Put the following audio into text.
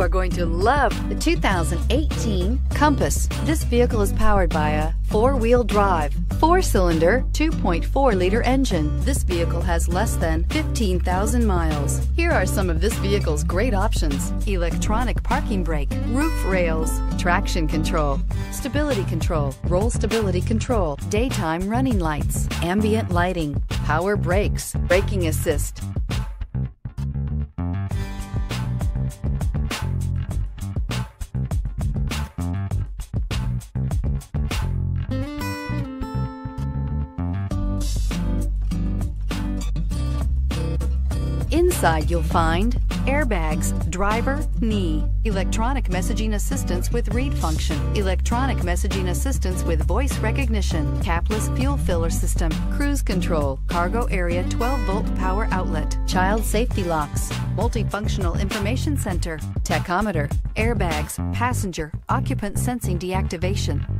You are going to love the 2018 Compass. This vehicle is powered by a four-wheel drive, four-cylinder, 2.4-liter engine. This vehicle has less than 15,000 miles. Here are some of this vehicle's great options. Electronic parking brake, roof rails, traction control, stability control, roll stability control, daytime running lights, ambient lighting, power brakes, braking assist, Inside you'll find airbags, driver, knee, electronic messaging assistance with read function, electronic messaging assistance with voice recognition, capless fuel filler system, cruise control, cargo area 12 volt power outlet, child safety locks, multifunctional information center, tachometer, airbags, passenger, occupant sensing deactivation.